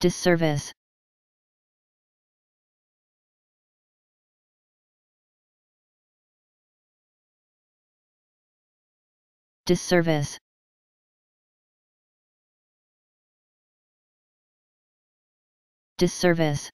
disservice. Disservice. Disservice.